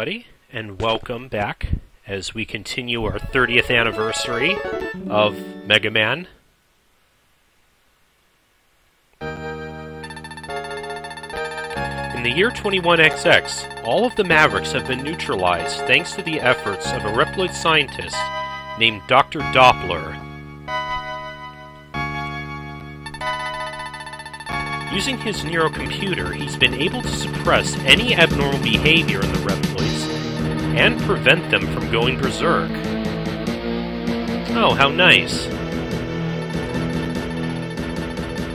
everybody, and welcome back as we continue our 30th anniversary of Mega Man. In the year 21XX, all of the Mavericks have been neutralized thanks to the efforts of a Reploid scientist named Dr. Doppler. Using his neurocomputer, he's been able to suppress any abnormal behavior in the Reploids and prevent them from going berserk. Oh, how nice.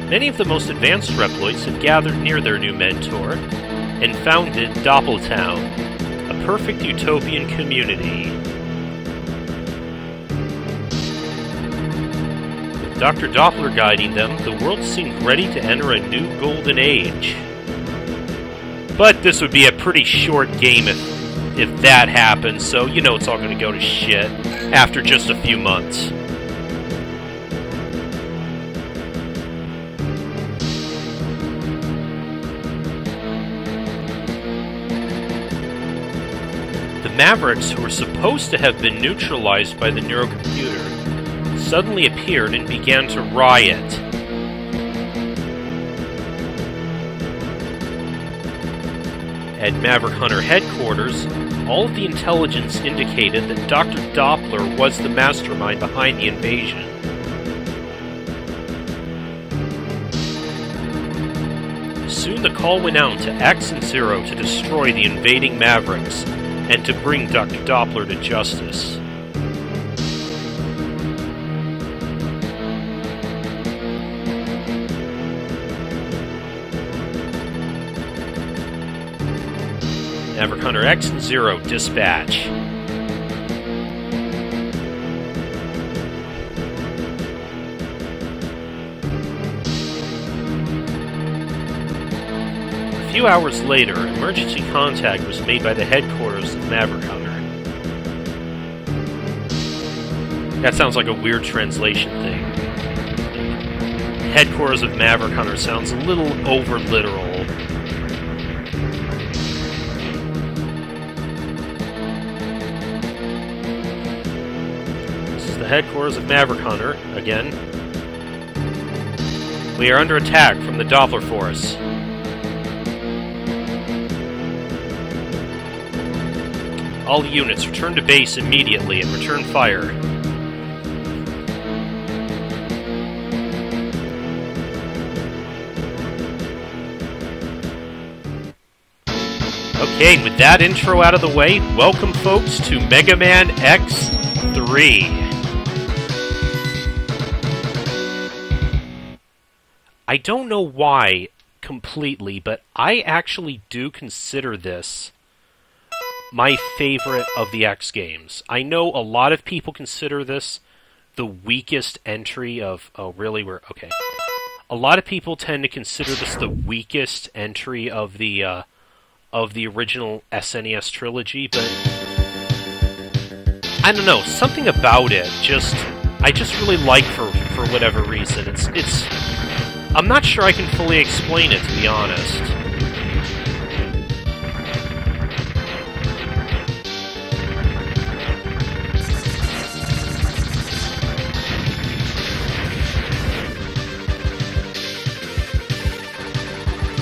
Many of the most advanced Reploids have gathered near their new mentor and founded Doppler Town, a perfect utopian community. With Dr. Doppler guiding them, the world seemed ready to enter a new golden age. But this would be a pretty short game if if that happens, so you know it's all going to go to shit after just a few months. The Mavericks, who were supposed to have been neutralized by the neurocomputer, suddenly appeared and began to riot. At Maverick Hunter headquarters, all of the intelligence indicated that Dr. Doppler was the mastermind behind the invasion. Soon the call went out to X and Zero to destroy the invading Mavericks and to bring Dr. Doppler to justice. Maverick X and Zero dispatch. A few hours later, emergency contact was made by the headquarters of Maverick Hunter. That sounds like a weird translation thing. Headquarters of Maverick Hunter sounds a little over literal. The headquarters of Maverick Hunter, again. We are under attack from the Doppler Force. All units return to base immediately and return fire. Okay, with that intro out of the way, welcome folks to Mega Man X3. I don't know why completely, but I actually do consider this my favorite of the X games. I know a lot of people consider this the weakest entry of. Oh, really? We're. Okay. A lot of people tend to consider this the weakest entry of the. Uh, of the original SNES trilogy, but I don't know, something about it just I just really like for for whatever reason. It's it's I'm not sure I can fully explain it to be honest.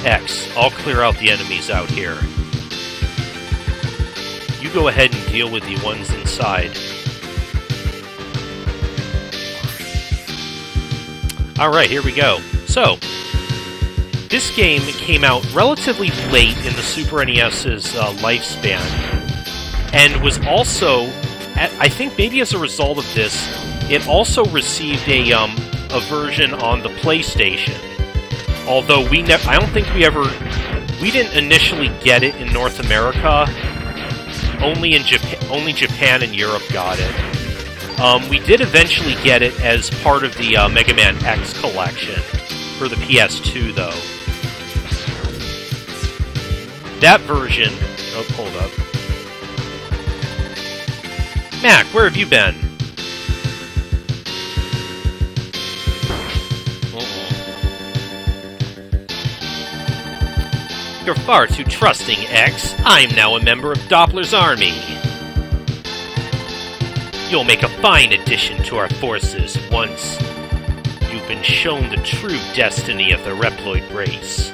X, I'll clear out the enemies out here. You go ahead and deal with the ones inside. Alright, here we go. So, this game came out relatively late in the Super NES's uh, lifespan, and was also, I think maybe as a result of this, it also received a, um, a version on the PlayStation although we never I don't think we ever we didn't initially get it in North America. Only in Japan, only Japan and Europe got it. Um, we did eventually get it as part of the uh, Mega Man X collection for the PS2, though. That version. Oh, hold up. Mac, where have you been? You're far too trusting, X. I'm now a member of Doppler's army. You'll make a fine addition to our forces once you've shown the true destiny of the Reploid race.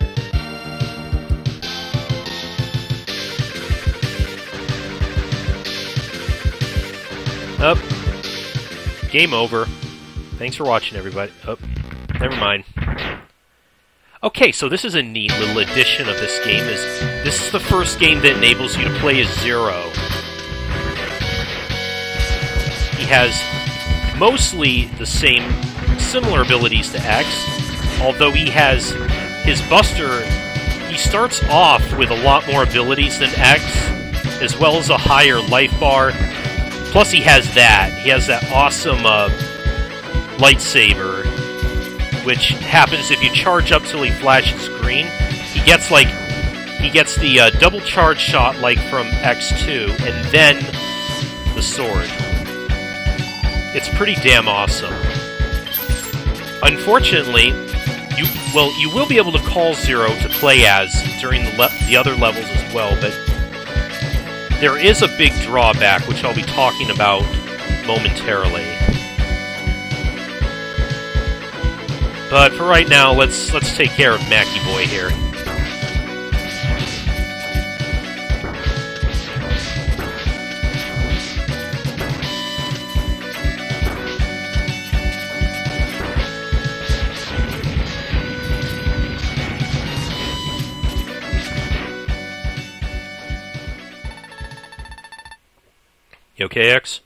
Up. Game over. Thanks for watching, everybody. Oh, never mind. Okay, so this is a neat little addition of this game. Is this is the first game that enables you to play as Zero? He has mostly the same, similar abilities to X, although he has his Buster. He starts off with a lot more abilities than X, as well as a higher life bar Plus, he has that. He has that awesome uh, lightsaber, which happens if you charge up till he flashes green. He gets like he gets the uh, double charge shot like from X2, and then the sword. It's pretty damn awesome. Unfortunately, you well you will be able to call Zero to play as during the, the other levels as well, but there is a big drawback, which I'll be talking about momentarily. But for right now, let's let's take care of Mackie Boy here. You okay, X?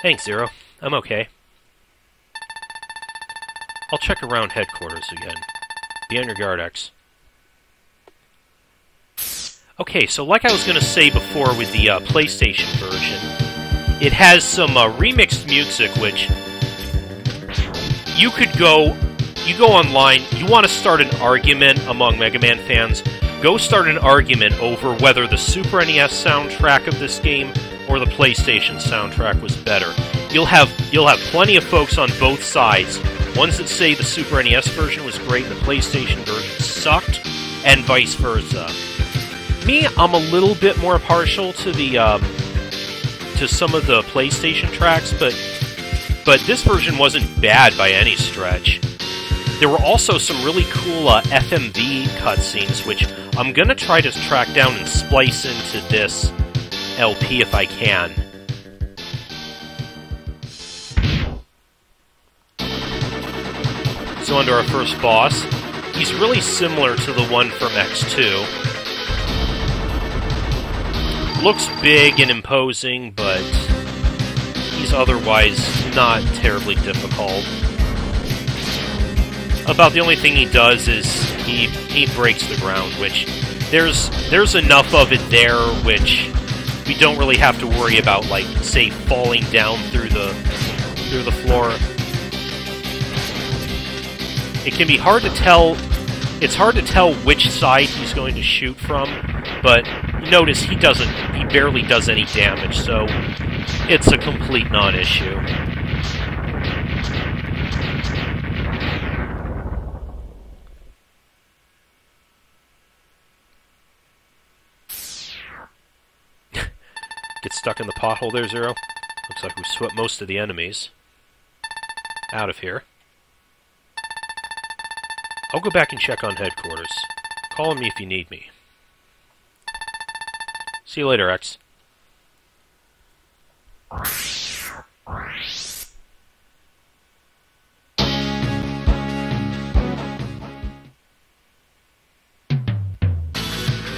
Thanks, Zero. I'm okay. I'll check around headquarters again. Be on your guard, X. Okay, so like I was going to say before with the uh, PlayStation version, it has some uh, remixed music, which you could go, you go online, you want to start an argument among Mega Man fans, Go start an argument over whether the Super NES soundtrack of this game or the PlayStation soundtrack was better. You'll have you'll have plenty of folks on both sides. Ones that say the Super NES version was great and the PlayStation version sucked, and vice versa. Me, I'm a little bit more partial to the um, to some of the PlayStation tracks, but but this version wasn't bad by any stretch. There were also some really cool uh, FMV cutscenes, which I'm gonna try to track down and splice into this LP if I can. So under our first boss, he's really similar to the one from X2. Looks big and imposing, but he's otherwise not terribly difficult. About the only thing he does is he he breaks the ground, which there's there's enough of it there which we don't really have to worry about like say falling down through the through the floor. It can be hard to tell it's hard to tell which side he's going to shoot from, but notice he doesn't he barely does any damage, so it's a complete non-issue. Get stuck in the pothole there, Zero. Looks like we've swept most of the enemies out of here. I'll go back and check on headquarters. Call on me if you need me. See you later, X.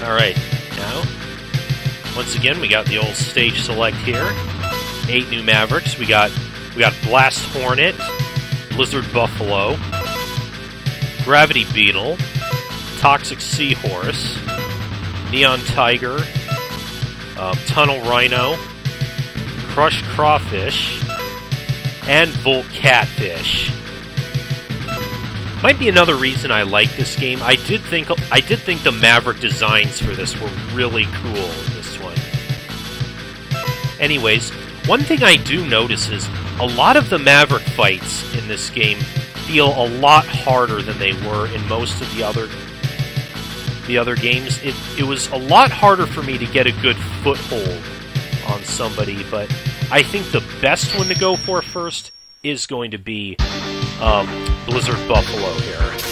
Alright, now once again, we got the old stage select here. Eight new Mavericks. We got we got Blast Hornet, Blizzard Buffalo, Gravity Beetle, Toxic Seahorse, Neon Tiger, um, Tunnel Rhino, Crush Crawfish, and Volt Catfish. Might be another reason I like this game. I did think I did think the Maverick designs for this were really cool. Anyways, one thing I do notice is a lot of the Maverick fights in this game feel a lot harder than they were in most of the other the other games, it, it was a lot harder for me to get a good foothold on somebody, but I think the best one to go for first is going to be um, Blizzard Buffalo here.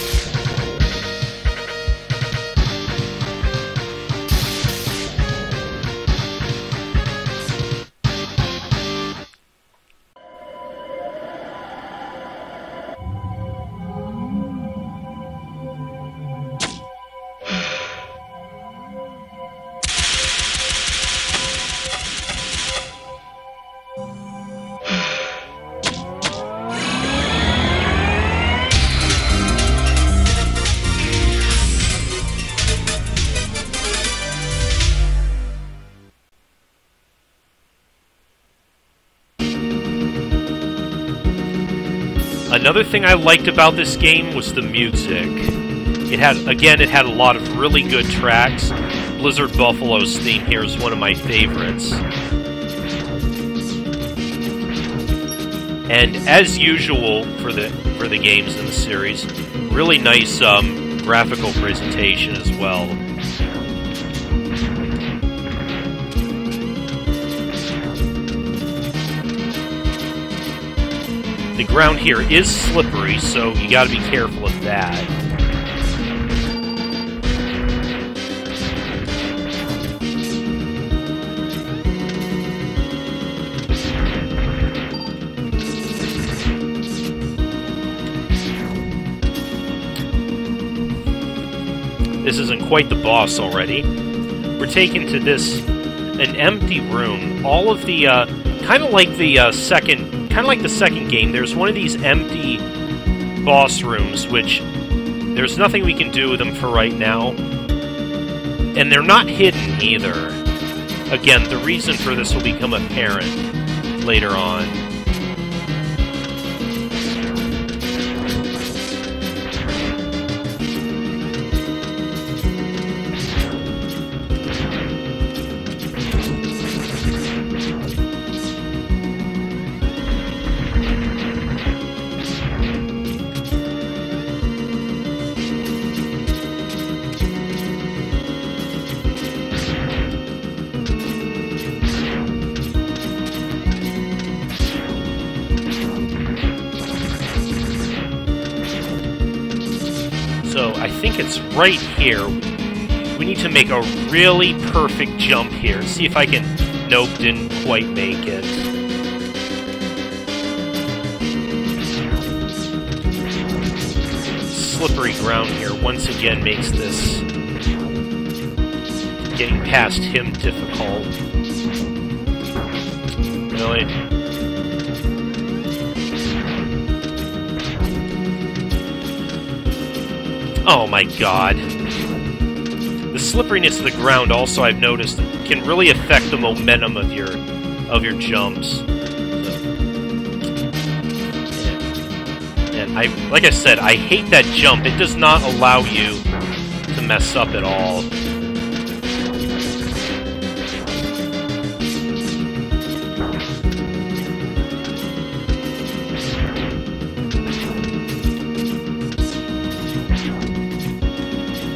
Thing I liked about this game was the music. It had, again, it had a lot of really good tracks. Blizzard Buffalo's theme here is one of my favorites. And as usual for the for the games in the series, really nice um, graphical presentation as well. The ground here is slippery, so you gotta be careful of that. This isn't quite the boss already. We're taken to this an empty room. All of the uh, kind of like the uh, second, kind of like the second game. There's one of these empty boss rooms, which there's nothing we can do with them for right now, and they're not hidden either. Again, the reason for this will become apparent later on. So I think it's right here. We need to make a really perfect jump here. See if I can... Nope, didn't quite make it. Slippery ground here once again makes this getting past him difficult. Really? Oh my god. The slipperiness of the ground also I've noticed can really affect the momentum of your of your jumps. And I like I said, I hate that jump. It does not allow you to mess up at all.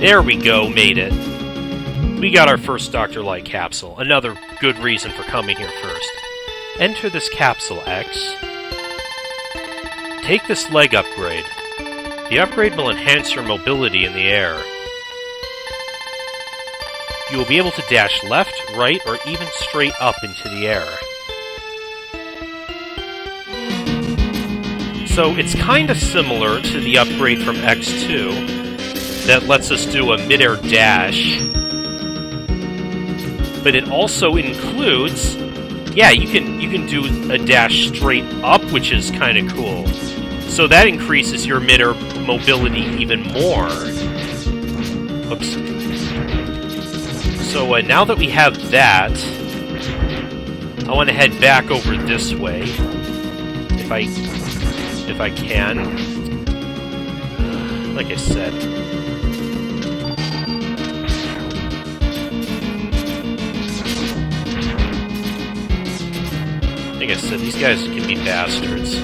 There we go, made it. We got our first Dr. Light capsule. Another good reason for coming here first. Enter this capsule, X. Take this leg upgrade. The upgrade will enhance your mobility in the air. You will be able to dash left, right, or even straight up into the air. So it's kind of similar to the upgrade from X2, that lets us do a midair dash. But it also includes, yeah, you can you can do a dash straight up, which is kind of cool. So that increases your midair mobility even more. Oops. So uh, now that we have that, I want to head back over this way, if I if I can. Like I said, like I said, these guys can be bastards.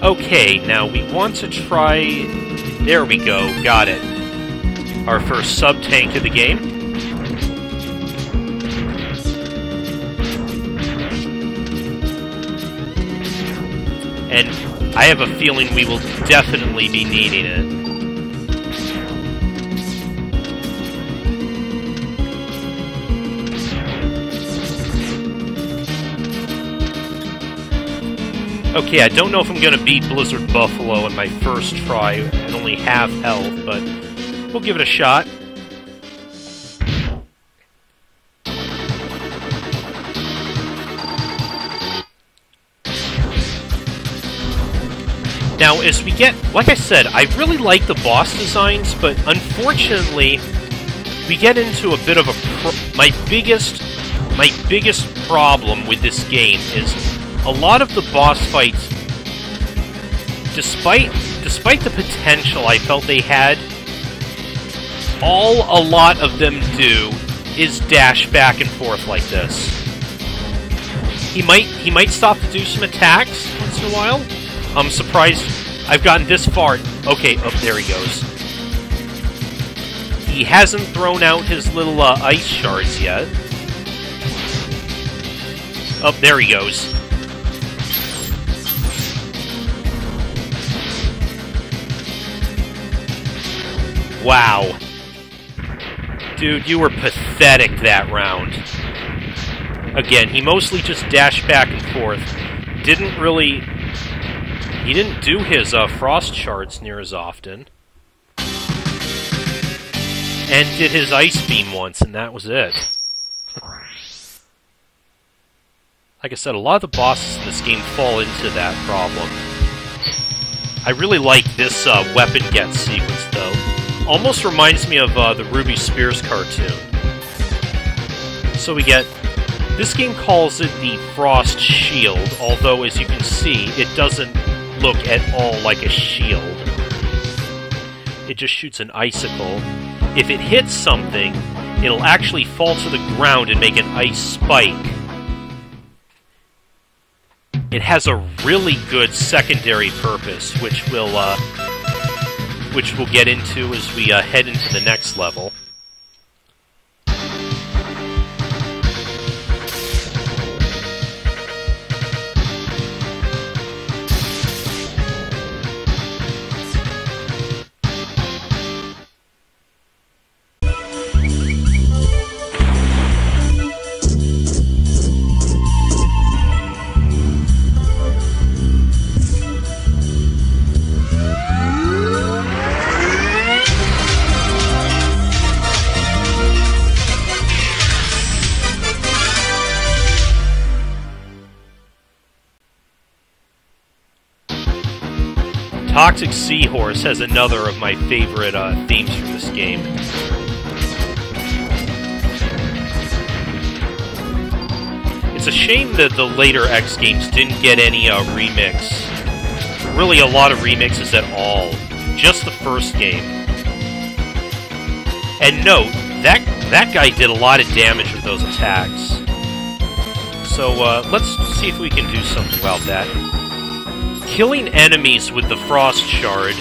Okay, now we want to try... There we go, got it. Our first sub-tank of the game. And I have a feeling we will definitely be needing it. Okay, I don't know if I'm going to beat Blizzard Buffalo in my first try and only half health, but we'll give it a shot. Now, as we get, like I said, I really like the boss designs, but unfortunately, we get into a bit of a my biggest my biggest problem with this game is a lot of the boss fights, despite despite the potential I felt they had, all a lot of them do is dash back and forth like this. He might he might stop to do some attacks once in a while. I'm surprised I've gotten this far. Okay, oh, there he goes. He hasn't thrown out his little uh, ice shards yet. Oh, there he goes. Wow. Dude, you were pathetic that round. Again, he mostly just dashed back and forth. Didn't really... He didn't do his uh, frost shards near as often. And did his ice beam once, and that was it. like I said, a lot of the bosses in this game fall into that problem. I really like this uh, weapon get sequence, though. Almost reminds me of uh, the Ruby Spears cartoon. So we get... This game calls it the Frost Shield, although as you can see, it doesn't look at all like a shield. It just shoots an icicle. If it hits something, it'll actually fall to the ground and make an ice spike. It has a really good secondary purpose, which will uh, which we'll get into as we uh, head into the next level. Toxic Seahorse has another of my favorite uh, themes from this game. It's a shame that the later X games didn't get any uh, remix. Really, a lot of remixes at all. Just the first game. And note, that, that guy did a lot of damage with those attacks. So, uh, let's see if we can do something about that killing enemies with the Frost Shard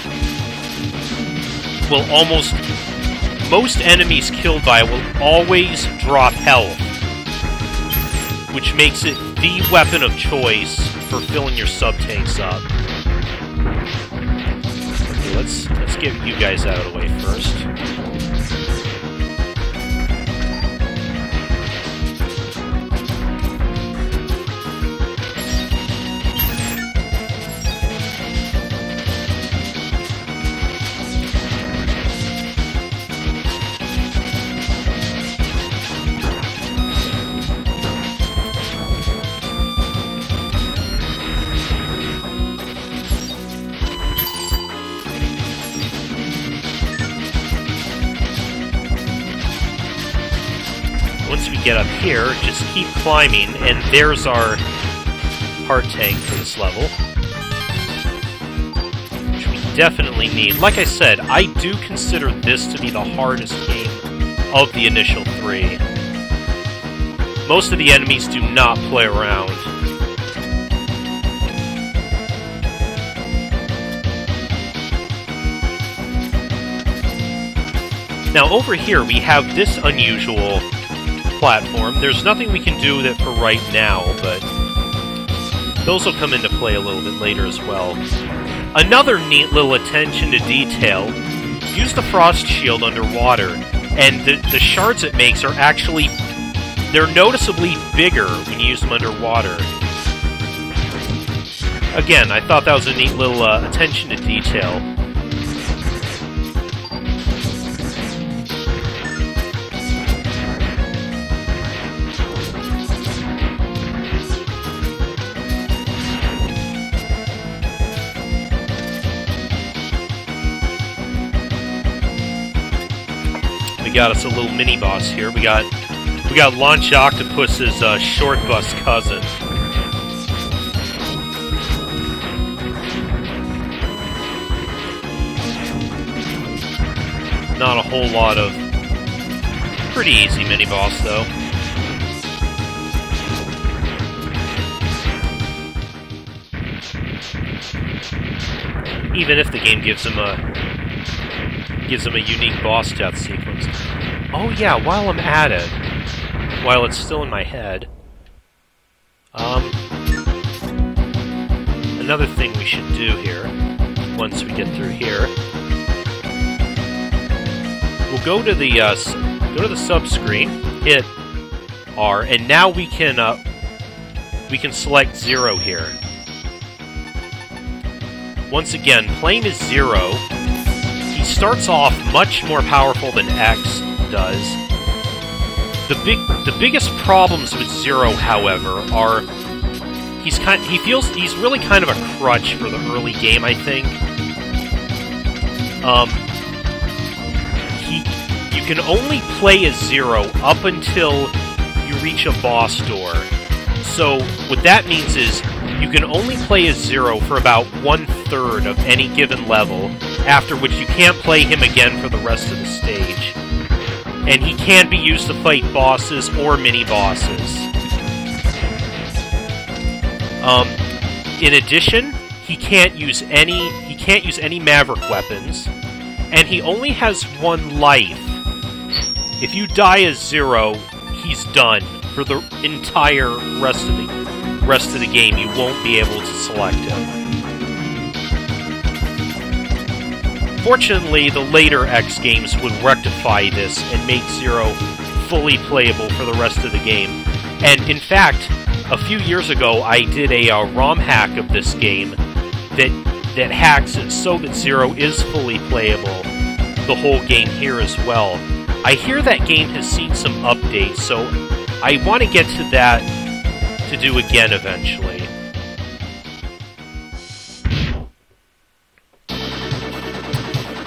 will almost... Most enemies killed by it will always drop health, which makes it the weapon of choice for filling your sub-tanks up. Okay, let's, let's get you guys out of the way first. here, just keep climbing, and there's our heart tank for this level. Which we definitely need. Like I said, I do consider this to be the hardest game of the initial three. Most of the enemies do not play around. Now over here we have this unusual platform. There's nothing we can do with it for right now, but those will come into play a little bit later as well. Another neat little attention to detail, use the frost shield underwater, and the, the shards it makes are actually, they're noticeably bigger when you use them underwater. Again, I thought that was a neat little uh, attention to detail. Got us a little mini boss here. We got we got Launch Octopus's uh, short bus cousin. Not a whole lot of pretty easy mini boss though. Even if the game gives him a gives him a unique boss death sequence. Oh yeah, while I'm at it, while it's still in my head, um, another thing we should do here, once we get through here, we'll go to the uh, go to the sub screen, hit R, and now we can uh, we can select zero here. Once again, plane is zero. He starts off much more powerful than X does. The big, the biggest problems with Zero, however, are he's kind. He feels he's really kind of a crutch for the early game. I think. Um, he, you can only play as Zero up until you reach a boss door. So what that means is you can only play as Zero for about one third of any given level, after which you can't play him again for the rest of the stage. And he can be used to fight bosses or mini-bosses. Um, in addition, he can't use any he can't use any Maverick weapons, and he only has one life. If you die as Zero, he's done for the entire rest of the rest of the game. You won't be able to select him. Fortunately, the later X games would rectify this and make Zero fully playable for the rest of the game. And in fact, a few years ago, I did a uh, ROM hack of this game that that hacks it so that Zero is fully playable the whole game here as well. I hear that game has seen some updates, so I want to get to that to do again eventually.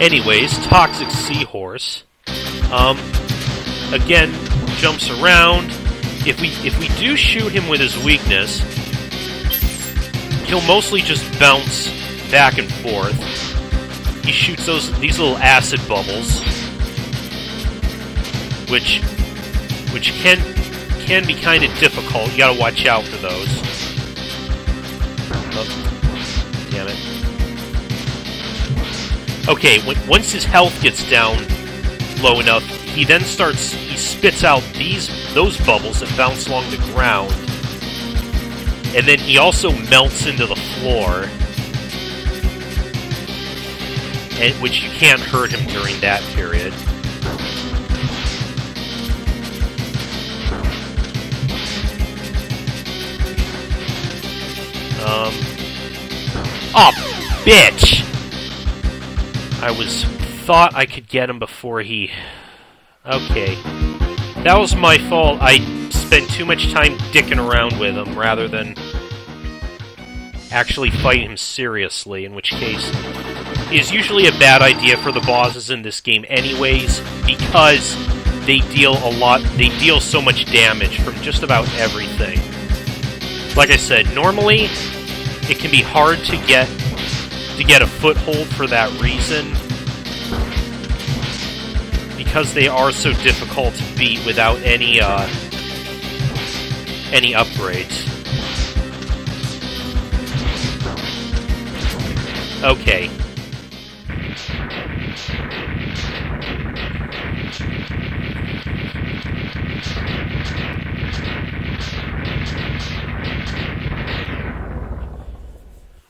Anyways, Toxic Seahorse. Um, again, jumps around. If we if we do shoot him with his weakness, he'll mostly just bounce back and forth. He shoots those these little acid bubbles, which which can can be kind of difficult. You gotta watch out for those. Oh, Okay, when, once his health gets down low enough, he then starts, he spits out these, those bubbles that bounce along the ground. And then he also melts into the floor. And, which you can't hurt him during that period. Um. Oh, bitch! I was thought I could get him before he... Okay. That was my fault. I spent too much time dicking around with him rather than actually fight him seriously, in which case is usually a bad idea for the bosses in this game anyways, because they deal a lot, they deal so much damage from just about everything. Like I said, normally it can be hard to get to get a foothold for that reason. Because they are so difficult to beat without any, uh, any upgrades. Okay.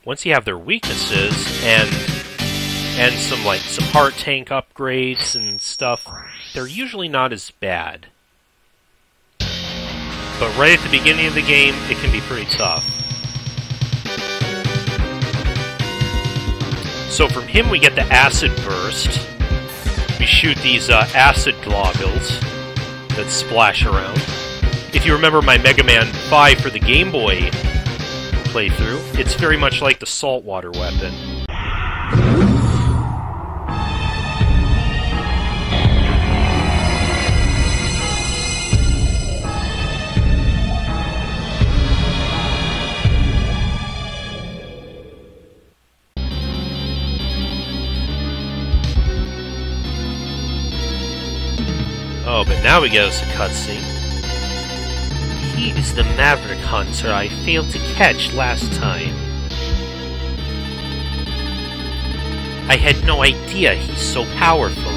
Once you have their weaknesses and and some like some heart tank upgrades and stuff, they're usually not as bad. But right at the beginning of the game, it can be pretty tough. So from him we get the Acid Burst. We shoot these uh, acid globules that splash around. If you remember my Mega Man 5 for the Game Boy playthrough, it's very much like the saltwater weapon. Oh, but now we get us a cutscene. He is the Maverick Hunter I failed to catch last time. I had no idea he's so powerful.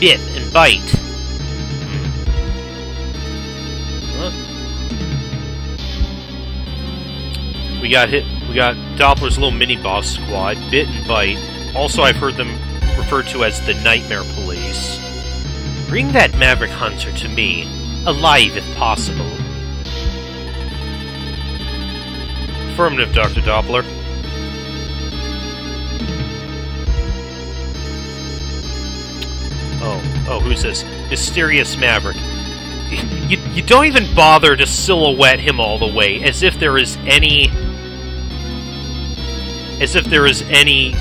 Bit and Byte. We got hit. We got Doppler's little mini boss squad. Bit and Byte. Also, I've heard them referred to as the Nightmare Police. Bring that Maverick Hunter to me, alive if possible. Affirmative, Dr. Doppler. Oh, oh, who's this? Mysterious Maverick. You, you don't even bother to silhouette him all the way, as if there is any... As if there is any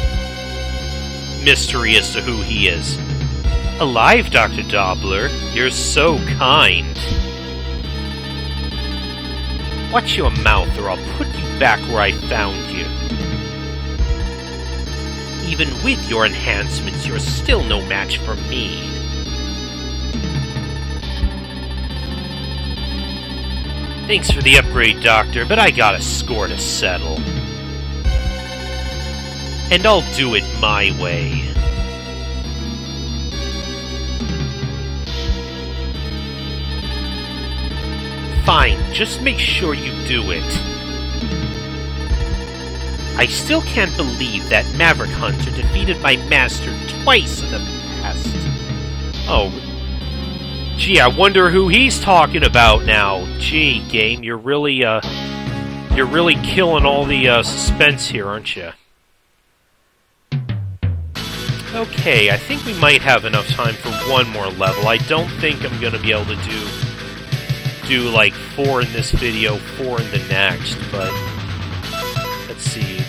mystery as to who he is. Alive, Dr. Doppler. You're so kind. Watch your mouth, or I'll put you back where I found you. Even with your enhancements, you're still no match for me. Thanks for the upgrade, Doctor, but I got a score to settle. And I'll do it my way. Fine, just make sure you do it. I still can't believe that Maverick Hunter defeated my master twice in the past. Oh, gee, I wonder who he's talking about now. Gee, game, you're really, uh, you're really killing all the, uh, suspense here, aren't you? Okay, I think we might have enough time for one more level. I don't think I'm going to be able to do do like four in this video, four in the next, but let's see.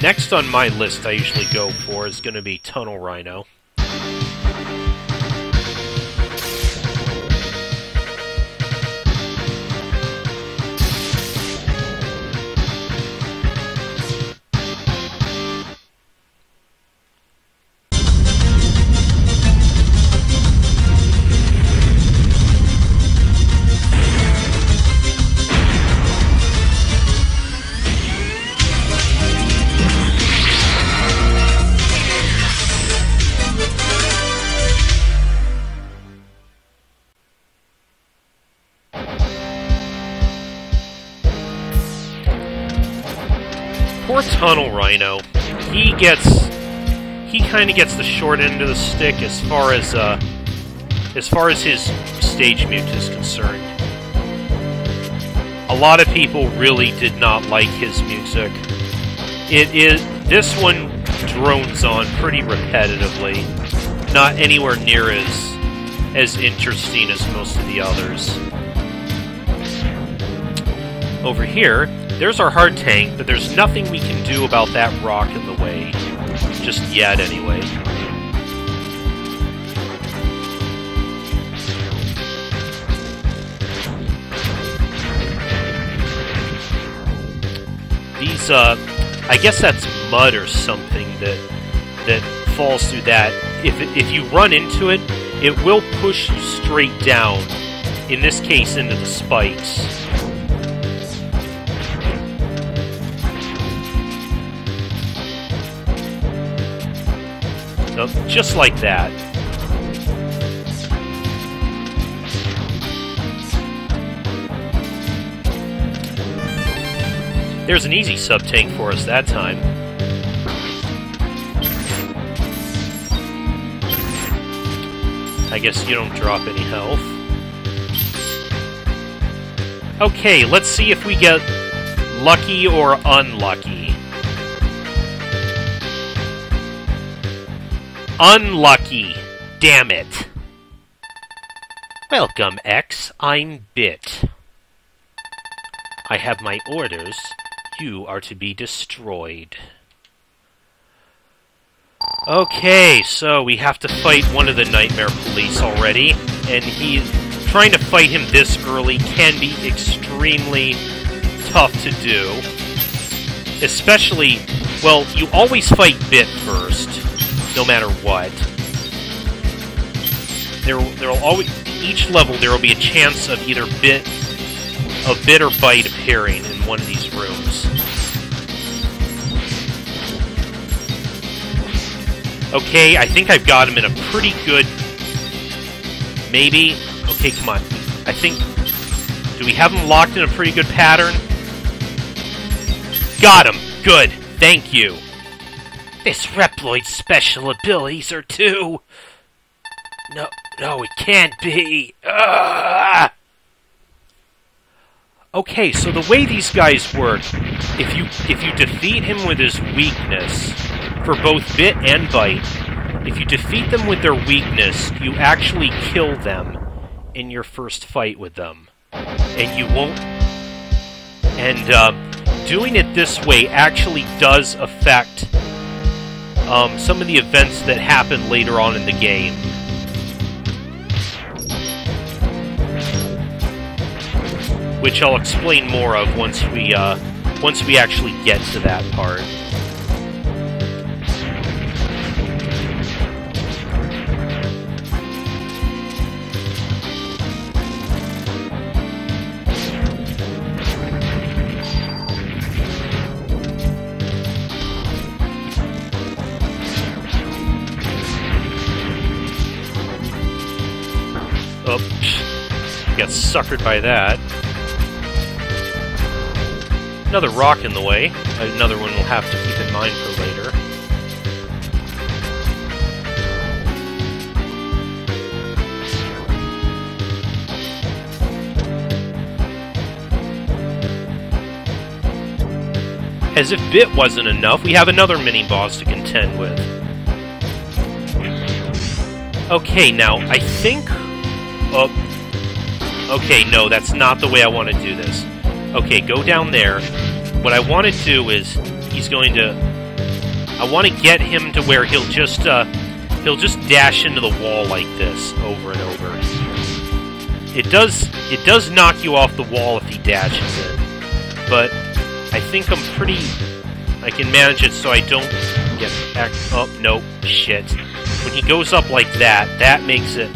Next on my list I usually go for is going to be Tunnel Rhino. Poor Tunnel Rhino. He gets he kind of gets the short end of the stick as far as uh, as far as his stage mute is concerned. A lot of people really did not like his music. It is this one drones on pretty repetitively, not anywhere near as as interesting as most of the others. Over here, there's our heart tank, but there's nothing we can do about that rock in the way. Just yet, anyway. These, uh, I guess that's mud or something that that falls through that. If if you run into it, it will push you straight down. In this case, into the spikes. Just like that. There's an easy sub-tank for us that time. I guess you don't drop any health. Okay, let's see if we get lucky or unlucky. Unlucky. Damn it. Welcome, X. I'm Bit. I have my orders. You are to be destroyed. Okay, so we have to fight one of the Nightmare Police already, and he trying to fight him this early can be extremely tough to do. Especially, well, you always fight Bit first, no matter what. There, there'll always each level there will be a chance of either Bit, a Bit or Byte appearing in one of these rooms. Okay, I think I've got him in a pretty good... Maybe? Okay, come on. I think... Do we have him locked in a pretty good pattern? Got him! Good! Thank you! This Reploid's special abilities are too... No, no, it can't be! Ugh! Okay, so the way these guys work, if you if you defeat him with his weakness, for both bit and Byte. If you defeat them with their weakness, you actually kill them in your first fight with them. And you won't... And uh, doing it this way actually does affect um, some of the events that happen later on in the game. Which I'll explain more of once we, uh, once we actually get to that part. Suckered by that. Another rock in the way. Another one we'll have to keep in mind for later. As if Bit wasn't enough, we have another mini-boss to contend with. Okay, now, I think... Oh, Okay, no, that's not the way I want to do this. Okay, go down there. What I want to do is, he's going to... I want to get him to where he'll just, uh, he'll just dash into the wall like this, over and over. It does, it does knock you off the wall if he dashes it. But, I think I'm pretty... I can manage it so I don't get back... Oh, no, shit. When he goes up like that, that makes it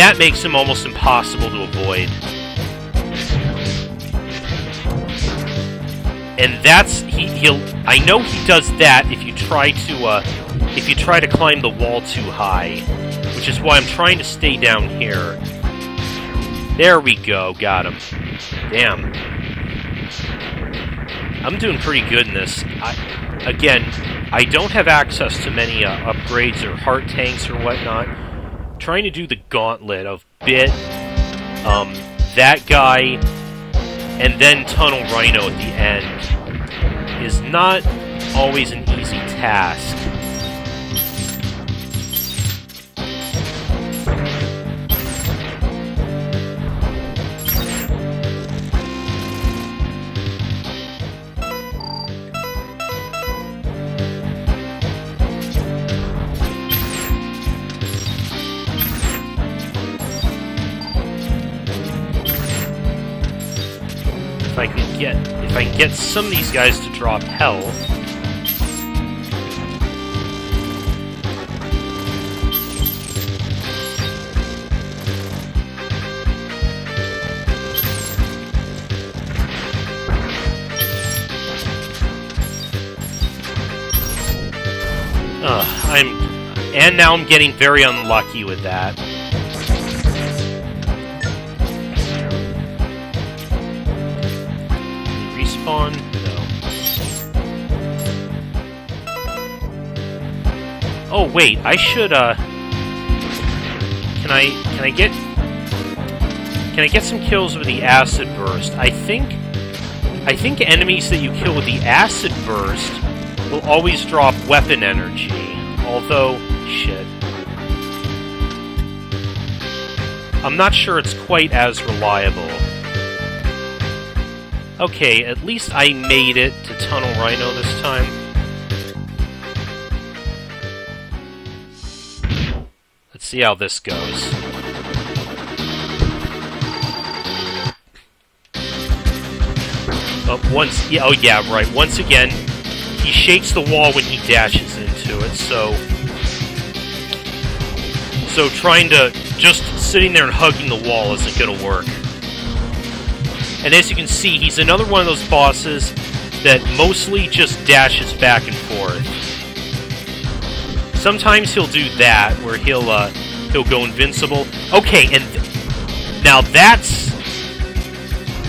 that makes him almost impossible to avoid. And that's he he'll I know he does that if you try to uh if you try to climb the wall too high. Which is why I'm trying to stay down here. There we go, got him. Damn. I'm doing pretty good in this. I, again, I don't have access to many uh, upgrades or heart tanks or whatnot trying to do the gauntlet of Bit, um, that guy, and then Tunnel Rhino at the end is not always an easy task. Get some of these guys to drop health. Ugh, I'm and now I'm getting very unlucky with that. Wait, I should, uh... Can I... Can I get... Can I get some kills with the Acid Burst? I think... I think enemies that you kill with the Acid Burst will always drop weapon energy. Although... Shit. I'm not sure it's quite as reliable. Okay, at least I made it to Tunnel Rhino this time. See how this goes. Oh, once, yeah, oh yeah, right. Once again, he shakes the wall when he dashes into it, so... So trying to... Just sitting there and hugging the wall isn't gonna work. And as you can see, he's another one of those bosses that mostly just dashes back and forth. Sometimes he'll do that, where he'll, uh, he'll go invincible. Okay, and now that's...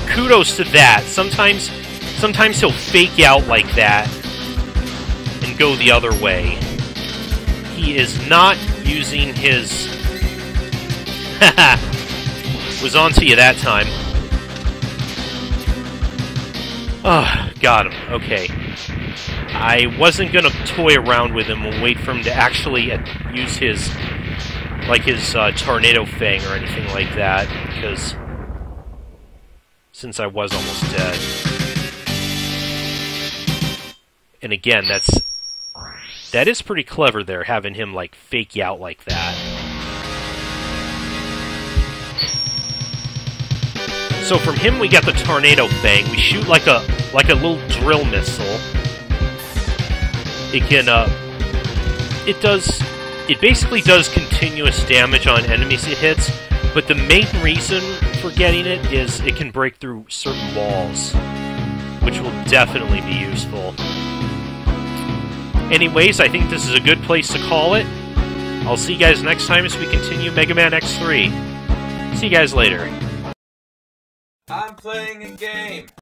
Kudos to that. Sometimes, sometimes he'll fake out like that and go the other way. He is not using his... Was on to you that time. Oh, got him. Okay. I wasn't gonna toy around with him and wait for him to actually uh, use his, like his uh, Tornado Fang or anything like that, because since I was almost dead. And again, that's that is pretty clever there, having him like fake you out like that. So from him we got the Tornado Fang. We shoot like a like a little drill missile. It can uh it does it basically does continuous damage on enemies it hits, but the main reason for getting it is it can break through certain walls, which will definitely be useful. Anyways, I think this is a good place to call it. I'll see you guys next time as we continue Mega Man X3. See you guys later. I'm playing a game.